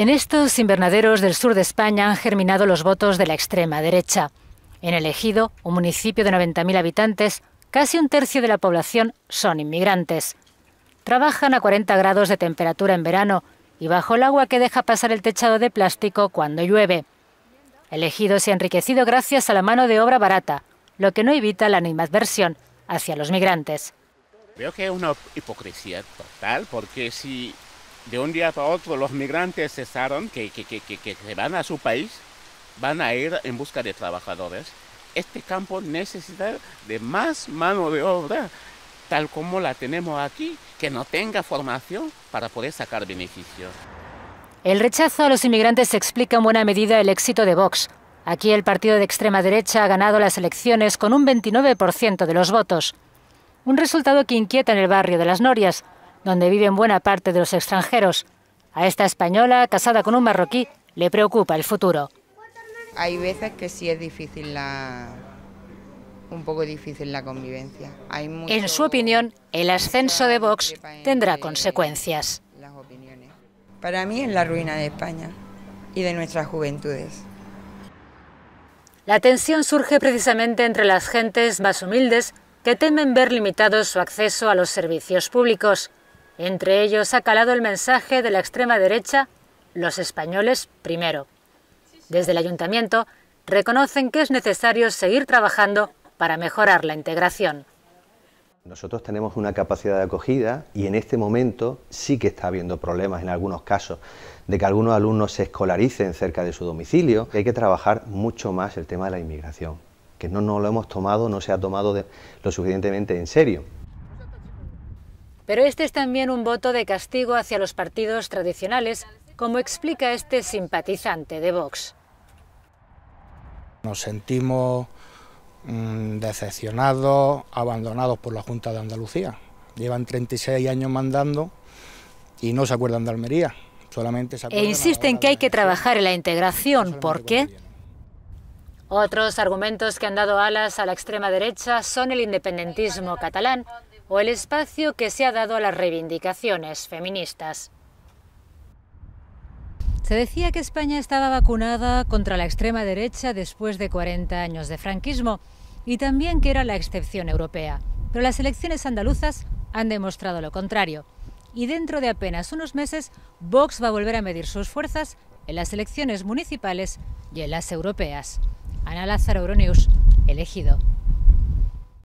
En estos invernaderos del sur de España han germinado los votos de la extrema derecha. En el Ejido, un municipio de 90.000 habitantes, casi un tercio de la población son inmigrantes. Trabajan a 40 grados de temperatura en verano y bajo el agua que deja pasar el techado de plástico cuando llueve. El ejido se ha enriquecido gracias a la mano de obra barata, lo que no evita la animadversión hacia los migrantes. Veo que es una hipocresía total, porque si de un día para otro los migrantes cesaron, que, que, que, que se van a su país, van a ir en busca de trabajadores, este campo necesita de más mano de obra, tal como la tenemos aquí, que no tenga formación para poder sacar beneficios. El rechazo a los inmigrantes explica en buena medida el éxito de Vox. Aquí el partido de extrema derecha ha ganado las elecciones con un 29% de los votos. Un resultado que inquieta en el barrio de las Norias, donde viven buena parte de los extranjeros. A esta española, casada con un marroquí, le preocupa el futuro. Hay veces que sí es difícil la, un poco difícil la convivencia. Hay mucho, en su opinión, el ascenso de Vox tendrá consecuencias. Las opiniones. Para mí es la ruina de España y de nuestras juventudes. La tensión surge precisamente entre las gentes más humildes que temen ver limitado su acceso a los servicios públicos. Entre ellos ha calado el mensaje de la extrema derecha, los españoles primero. Desde el ayuntamiento reconocen que es necesario seguir trabajando para mejorar la integración. Nosotros tenemos una capacidad de acogida y en este momento sí que está habiendo problemas en algunos casos de que algunos alumnos se escolaricen cerca de su domicilio. Hay que trabajar mucho más el tema de la inmigración, que no lo hemos tomado, no se ha tomado lo suficientemente en serio. Pero este es también un voto de castigo hacia los partidos tradicionales, como explica este simpatizante de Vox. Nos sentimos Mm, decepcionados, abandonados por la Junta de Andalucía. Llevan 36 años mandando y no se acuerdan de Almería. Solamente se e insisten que hay que trabajar en la integración. ¿Por qué? Otros argumentos que han dado alas a la extrema derecha son el independentismo catalán o el espacio que se ha dado a las reivindicaciones feministas. Se decía que España estaba vacunada contra la extrema derecha después de 40 años de franquismo y también que era la excepción europea. Pero las elecciones andaluzas han demostrado lo contrario. Y dentro de apenas unos meses, Vox va a volver a medir sus fuerzas en las elecciones municipales y en las europeas. Ana Lázaro Euronews, elegido.